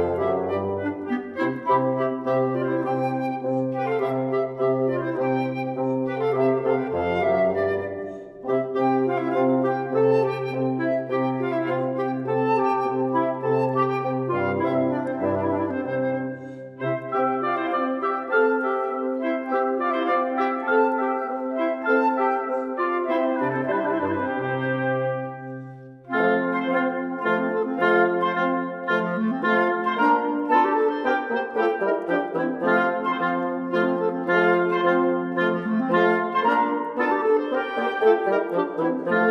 Música Música